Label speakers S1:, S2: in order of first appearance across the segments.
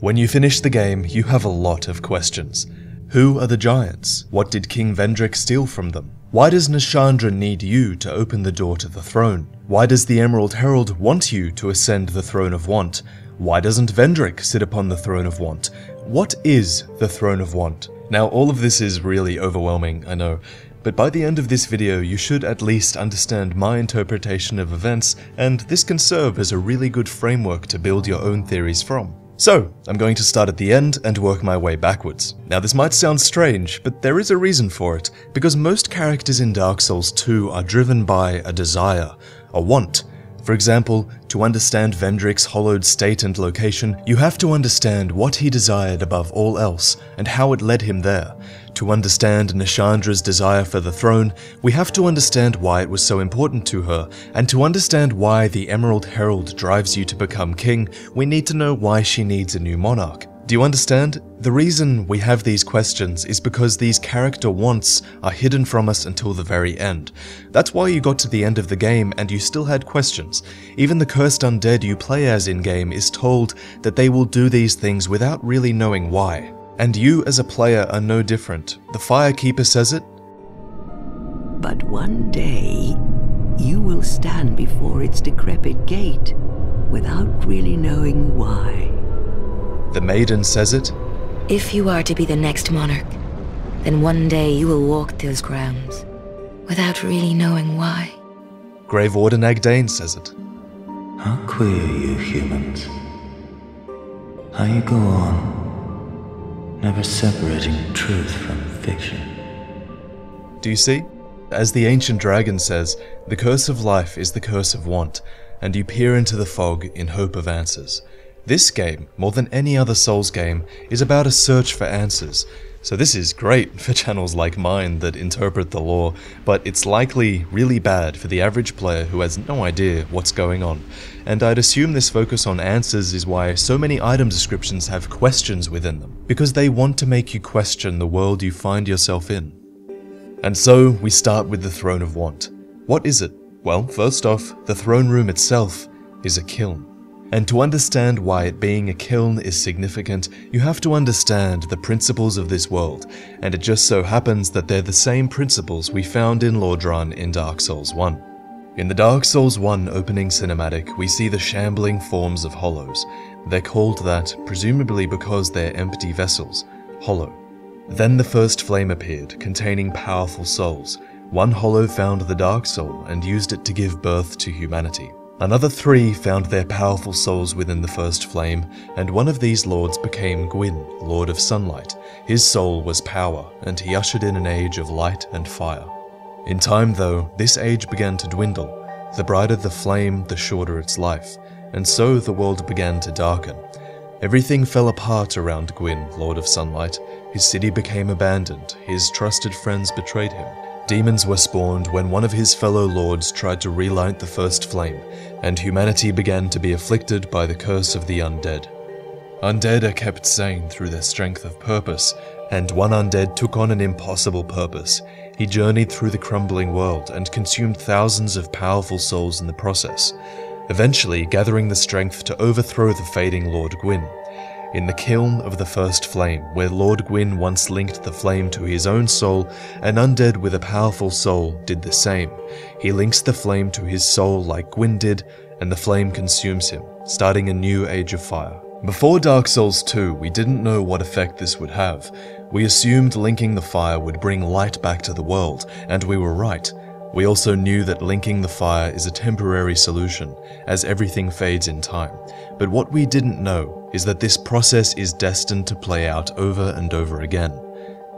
S1: When you finish the game, you have a lot of questions. Who are the giants? What did King Vendrick steal from them? Why does Nashandra need you to open the door to the throne? Why does the Emerald Herald want you to ascend the throne of want? Why doesn't Vendrick sit upon the throne of want? What is the throne of want? Now, all of this is really overwhelming, I know, but by the end of this video you should at least understand my interpretation of events, and this can serve as a really good framework to build your own theories from. So, I'm going to start at the end and work my way backwards. Now this might sound strange, but there is a reason for it, because most characters in Dark Souls 2 are driven by a desire, a want, for example, to understand Vendrick's hollowed state and location, you have to understand what he desired above all else and how it led him there. To understand Nashandra's desire for the throne, we have to understand why it was so important to her, and to understand why the Emerald Herald drives you to become king, we need to know why she needs a new monarch. Do you understand? The reason we have these questions is because these character wants are hidden from us until the very end. That's why you got to the end of the game and you still had questions. Even the cursed undead you play as in-game is told that they will do these things without really knowing why. And you as a player are no different. The Firekeeper says it.
S2: But one day, you will stand before its decrepit gate without really knowing why.
S1: The maiden says it.
S3: If you are to be the next monarch, then one day you will walk those grounds without really knowing why.
S1: Grave Warden Agdane says it.
S4: How queer you humans. How you go on, never separating truth from fiction.
S1: Do you see? As the ancient dragon says, the curse of life is the curse of want, and you peer into the fog in hope of answers. This game, more than any other Souls game, is about a search for answers. So this is great for channels like mine that interpret the lore, but it's likely really bad for the average player who has no idea what's going on. And I'd assume this focus on answers is why so many item descriptions have questions within them, because they want to make you question the world you find yourself in. And so, we start with the Throne of Want. What is it? Well, first off, the throne room itself is a kiln. And to understand why it being a kiln is significant, you have to understand the principles of this world, and it just so happens that they're the same principles we found in Lordran in Dark Souls 1. In the Dark Souls 1 opening cinematic, we see the shambling forms of hollows. They're called that, presumably because they're empty vessels, hollow. Then the first flame appeared, containing powerful souls. One hollow found the Dark Soul and used it to give birth to humanity. Another three found their powerful souls within the first flame, and one of these lords became Gwyn, Lord of Sunlight. His soul was power, and he ushered in an age of light and fire. In time, though, this age began to dwindle. The brighter the flame, the shorter its life, and so the world began to darken. Everything fell apart around Gwyn, Lord of Sunlight. His city became abandoned, his trusted friends betrayed him, Demons were spawned when one of his fellow lords tried to relight the first flame, and humanity began to be afflicted by the curse of the undead. Undead are kept sane through their strength of purpose, and one undead took on an impossible purpose. He journeyed through the crumbling world and consumed thousands of powerful souls in the process, eventually gathering the strength to overthrow the fading Lord Gwyn. In the kiln of the first flame, where Lord Gwyn once linked the flame to his own soul, an undead with a powerful soul did the same. He links the flame to his soul like Gwyn did, and the flame consumes him, starting a new age of fire. Before Dark Souls 2, we didn't know what effect this would have. We assumed linking the fire would bring light back to the world, and we were right. We also knew that linking the fire is a temporary solution, as everything fades in time. But what we didn't know is that this process is destined to play out over and over again.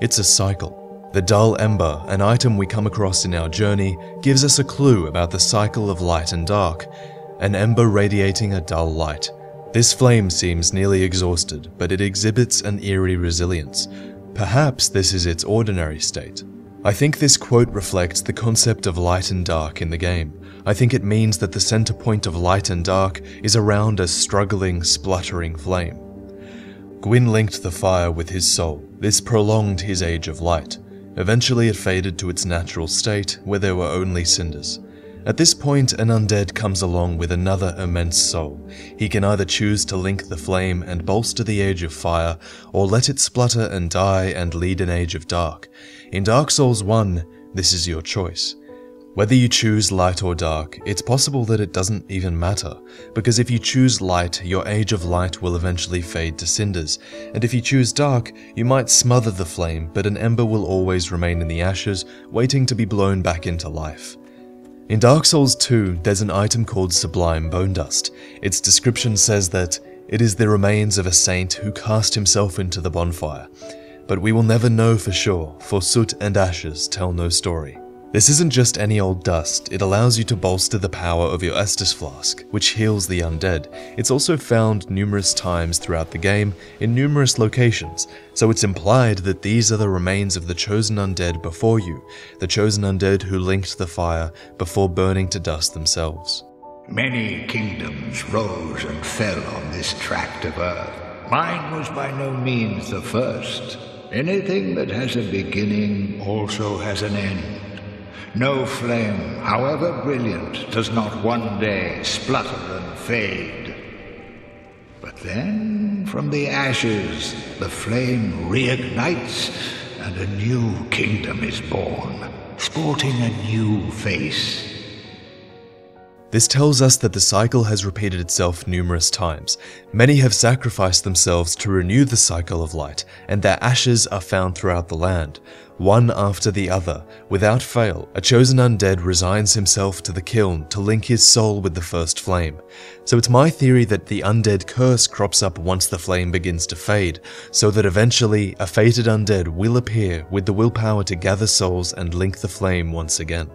S1: It's a cycle. The dull ember, an item we come across in our journey, gives us a clue about the cycle of light and dark. An ember radiating a dull light. This flame seems nearly exhausted, but it exhibits an eerie resilience. Perhaps this is its ordinary state. I think this quote reflects the concept of light and dark in the game. I think it means that the center point of light and dark is around a struggling, spluttering flame. Gwyn linked the fire with his soul. This prolonged his age of light. Eventually it faded to its natural state, where there were only cinders. At this point, an undead comes along with another immense soul. He can either choose to link the flame and bolster the Age of Fire, or let it splutter and die and lead an Age of Dark. In Dark Souls 1, this is your choice. Whether you choose light or dark, it's possible that it doesn't even matter, because if you choose light, your age of light will eventually fade to cinders, and if you choose dark, you might smother the flame, but an ember will always remain in the ashes, waiting to be blown back into life. In Dark Souls 2, there's an item called Sublime Bone Dust. Its description says that it is the remains of a saint who cast himself into the bonfire. But we will never know for sure, for soot and ashes tell no story. This isn't just any old dust, it allows you to bolster the power of your Estus Flask, which heals the undead. It's also found numerous times throughout the game, in numerous locations, so it's implied that these are the remains of the chosen undead before you, the chosen undead who linked the fire before burning to dust themselves.
S5: Many kingdoms rose and fell on this tract of earth. Mine was by no means the first. Anything that has a beginning also has an end. No flame, however brilliant, does not one day splutter and fade. But then, from the ashes, the flame reignites, and a new kingdom is born, sporting a new face.
S1: This tells us that the cycle has repeated itself numerous times. Many have sacrificed themselves to renew the cycle of light, and their ashes are found throughout the land. One after the other, without fail, a chosen undead resigns himself to the kiln to link his soul with the first flame. So it's my theory that the undead curse crops up once the flame begins to fade, so that eventually a fated undead will appear with the willpower to gather souls and link the flame once again.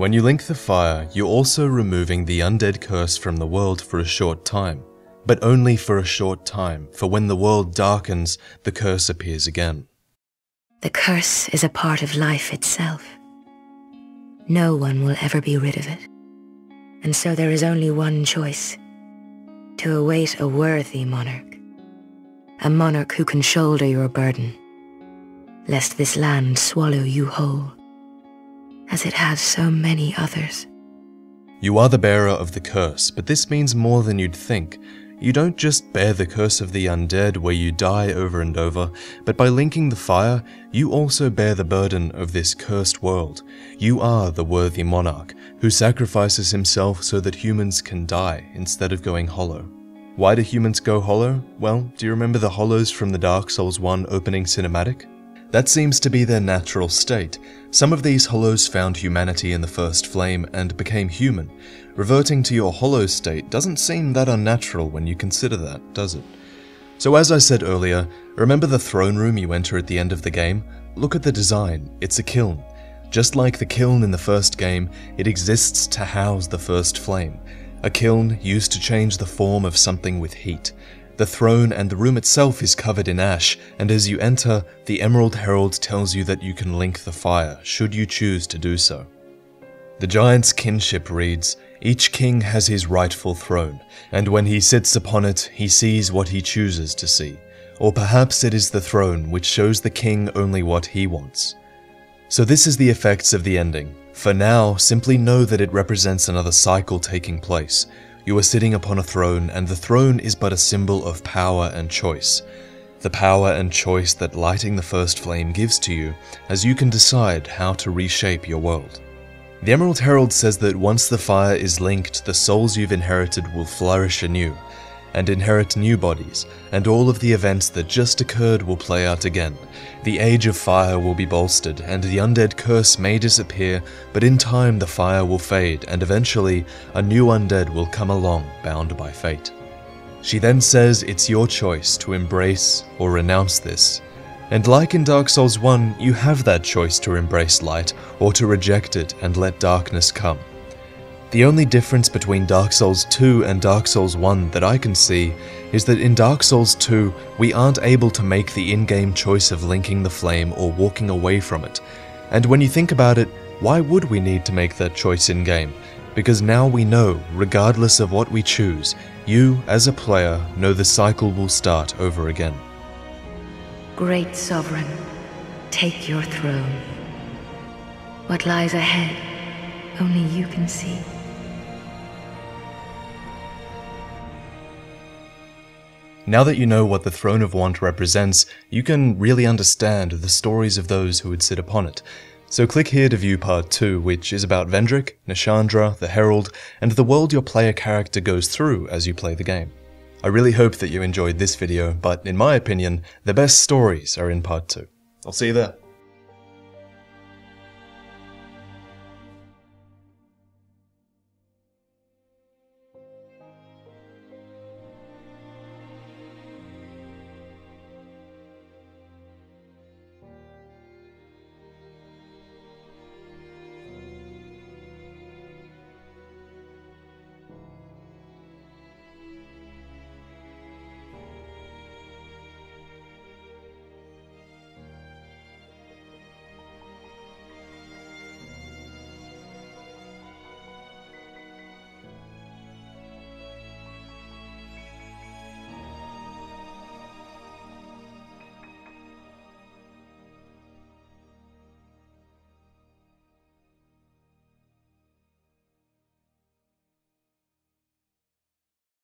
S1: When you link the fire, you're also removing the undead curse from the world for a short time. But only for a short time, for when the world darkens, the curse appears again.
S3: The curse is a part of life itself. No one will ever be rid of it. And so there is only one choice. To await a worthy monarch. A monarch who can shoulder your burden. Lest this land swallow you whole as it has so many others.
S1: You are the bearer of the curse, but this means more than you'd think. You don't just bear the curse of the undead where you die over and over, but by linking the fire, you also bear the burden of this cursed world. You are the worthy monarch who sacrifices himself so that humans can die instead of going hollow. Why do humans go hollow? Well, do you remember the hollows from the Dark Souls 1 opening cinematic? That seems to be their natural state. Some of these hollows found humanity in the first flame and became human. Reverting to your hollow state doesn't seem that unnatural when you consider that, does it? So as I said earlier, remember the throne room you enter at the end of the game? Look at the design, it's a kiln. Just like the kiln in the first game, it exists to house the first flame. A kiln used to change the form of something with heat. The throne and the room itself is covered in ash, and as you enter, the Emerald Herald tells you that you can link the fire, should you choose to do so. The giant's kinship reads, Each king has his rightful throne, and when he sits upon it, he sees what he chooses to see. Or perhaps it is the throne which shows the king only what he wants. So this is the effects of the ending. For now, simply know that it represents another cycle taking place, you are sitting upon a throne, and the throne is but a symbol of power and choice. The power and choice that lighting the first flame gives to you, as you can decide how to reshape your world. The Emerald Herald says that once the fire is linked, the souls you've inherited will flourish anew, and inherit new bodies, and all of the events that just occurred will play out again. The Age of Fire will be bolstered, and the undead curse may disappear, but in time the fire will fade, and eventually a new undead will come along, bound by fate. She then says it's your choice to embrace or renounce this. And like in Dark Souls 1, you have that choice to embrace light or to reject it and let darkness come. The only difference between Dark Souls 2 and Dark Souls 1 that I can see is that in Dark Souls 2, we aren't able to make the in-game choice of linking the flame or walking away from it. And when you think about it, why would we need to make that choice in-game? Because now we know, regardless of what we choose, you, as a player, know the cycle will start over again.
S3: Great Sovereign, take your throne. What lies ahead only you can see.
S1: Now that you know what the Throne of Want represents, you can really understand the stories of those who would sit upon it. So click here to view part 2, which is about Vendrick, Nashandra, the Herald, and the world your player character goes through as you play the game. I really hope that you enjoyed this video, but in my opinion, the best stories are in part 2. I'll see you there.